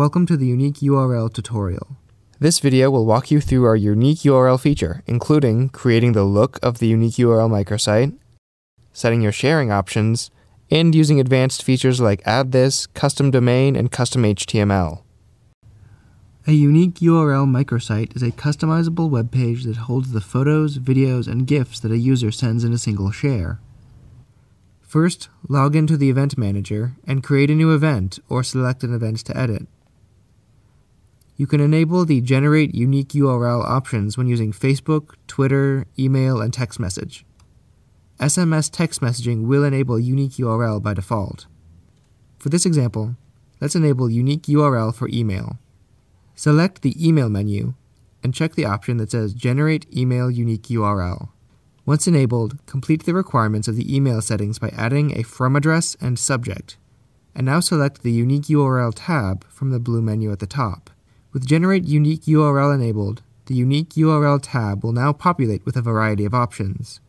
Welcome to the Unique URL tutorial. This video will walk you through our unique URL feature, including creating the look of the unique URL microsite, setting your sharing options, and using advanced features like add this, custom domain, and custom HTML. A unique URL microsite is a customizable web page that holds the photos, videos, and GIFs that a user sends in a single share. First, log into the Event Manager and create a new event or select an event to edit. You can enable the Generate Unique URL options when using Facebook, Twitter, email, and text message. SMS text messaging will enable unique URL by default. For this example, let's enable unique URL for email. Select the Email menu and check the option that says Generate Email Unique URL. Once enabled, complete the requirements of the email settings by adding a from address and subject. And now select the Unique URL tab from the blue menu at the top. With Generate Unique URL enabled, the Unique URL tab will now populate with a variety of options.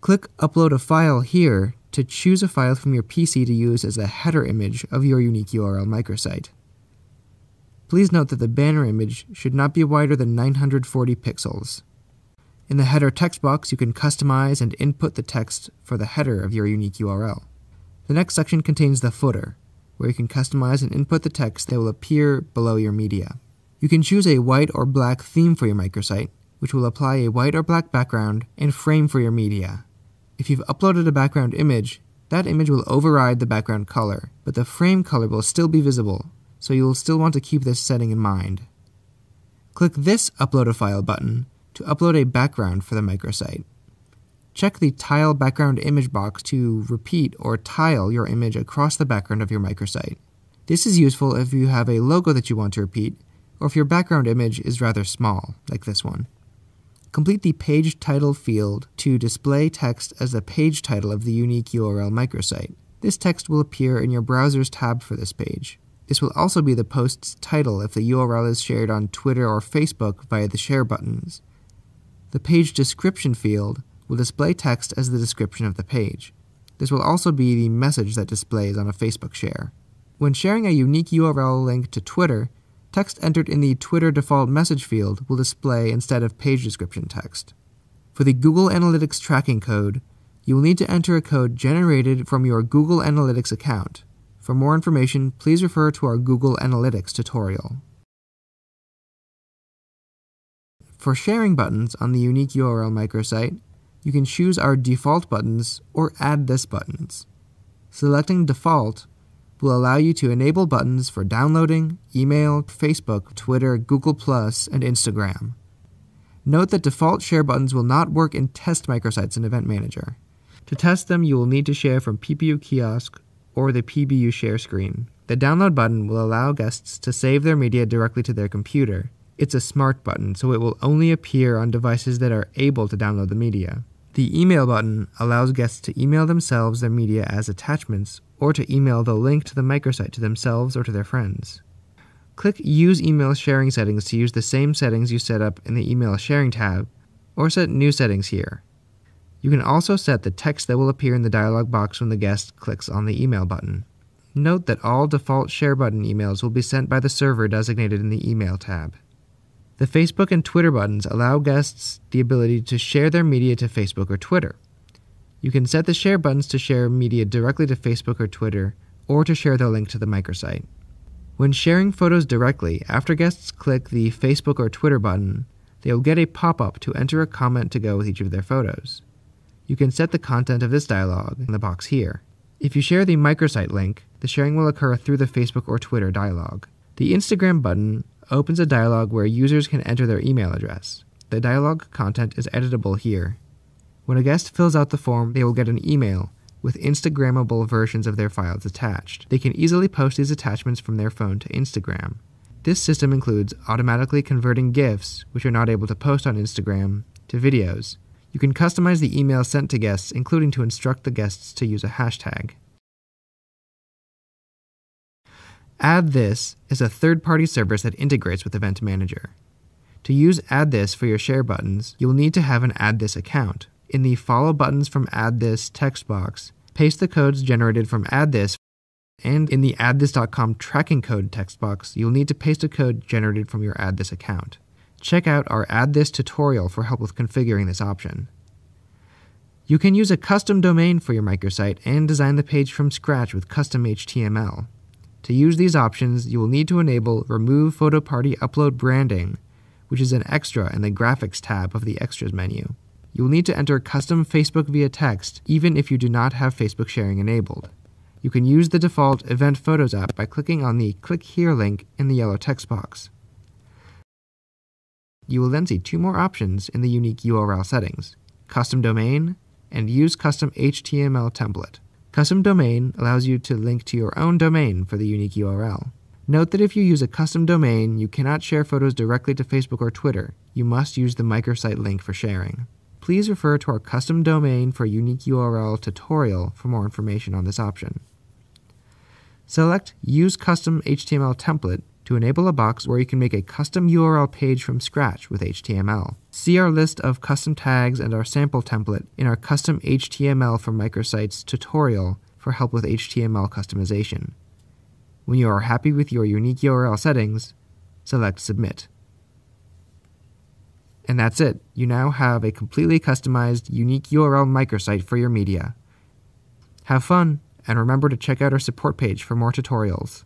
Click Upload a file here to choose a file from your PC to use as a header image of your unique URL microsite. Please note that the banner image should not be wider than 940 pixels. In the header text box, you can customize and input the text for the header of your unique URL. The next section contains the footer, where you can customize and input the text that will appear below your media. You can choose a white or black theme for your microsite, which will apply a white or black background and frame for your media. If you've uploaded a background image, that image will override the background color, but the frame color will still be visible, so you'll still want to keep this setting in mind. Click this Upload a File button to upload a background for the microsite. Check the Tile Background Image box to repeat or tile your image across the background of your microsite. This is useful if you have a logo that you want to repeat, or if your background image is rather small, like this one. Complete the page title field to display text as the page title of the unique URL microsite. This text will appear in your browser's tab for this page. This will also be the post's title if the URL is shared on Twitter or Facebook via the share buttons. The page description field will display text as the description of the page. This will also be the message that displays on a Facebook share. When sharing a unique URL link to Twitter, text entered in the Twitter default message field will display instead of page description text. For the Google Analytics tracking code, you will need to enter a code generated from your Google Analytics account. For more information, please refer to our Google Analytics tutorial. For sharing buttons on the unique URL microsite, you can choose our default buttons or add this buttons. Selecting default will allow you to enable buttons for downloading, email, Facebook, Twitter, Google, and Instagram. Note that default share buttons will not work in test microsites in Event Manager. To test them, you will need to share from PBU Kiosk or the PBU share screen. The download button will allow guests to save their media directly to their computer. It's a smart button, so it will only appear on devices that are able to download the media. The email button allows guests to email themselves their media as attachments or to email the link to the microsite to themselves or to their friends. Click Use Email Sharing Settings to use the same settings you set up in the Email Sharing tab, or set new settings here. You can also set the text that will appear in the dialog box when the guest clicks on the email button. Note that all default share button emails will be sent by the server designated in the Email tab. The Facebook and Twitter buttons allow guests the ability to share their media to Facebook or Twitter. You can set the share buttons to share media directly to Facebook or Twitter, or to share the link to the microsite. When sharing photos directly, after guests click the Facebook or Twitter button, they will get a pop up to enter a comment to go with each of their photos. You can set the content of this dialog in the box here. If you share the microsite link, the sharing will occur through the Facebook or Twitter dialog. The Instagram button opens a dialog where users can enter their email address. The dialog content is editable here. When a guest fills out the form, they will get an email with Instagrammable versions of their files attached. They can easily post these attachments from their phone to Instagram. This system includes automatically converting GIFs, which are not able to post on Instagram, to videos. You can customize the email sent to guests, including to instruct the guests to use a hashtag. Add This is a third party service that integrates with Event Manager. To use Add This for your share buttons, you will need to have an Add This account in the Follow buttons from Add This text box, paste the codes generated from Add This And in the addthis.com tracking code text box, you'll need to paste a code generated from your AddThis account. Check out our AddThis tutorial for help with configuring this option. You can use a custom domain for your microsite and design the page from scratch with custom HTML. To use these options, you will need to enable Remove Photo Party Upload Branding, which is an extra in the Graphics tab of the Extras menu. You will need to enter custom Facebook via text even if you do not have Facebook sharing enabled. You can use the default Event Photos app by clicking on the Click Here link in the yellow text box. You will then see two more options in the unique URL settings Custom Domain and Use Custom HTML Template. Custom Domain allows you to link to your own domain for the unique URL. Note that if you use a custom domain, you cannot share photos directly to Facebook or Twitter. You must use the microsite link for sharing. Please refer to our custom domain for unique URL tutorial for more information on this option. Select Use Custom HTML Template to enable a box where you can make a custom URL page from scratch with HTML. See our list of custom tags and our sample template in our Custom HTML for Microsites tutorial for help with HTML customization. When you are happy with your unique URL settings, select Submit. And that's it. You now have a completely customized, unique URL microsite for your media. Have fun, and remember to check out our support page for more tutorials.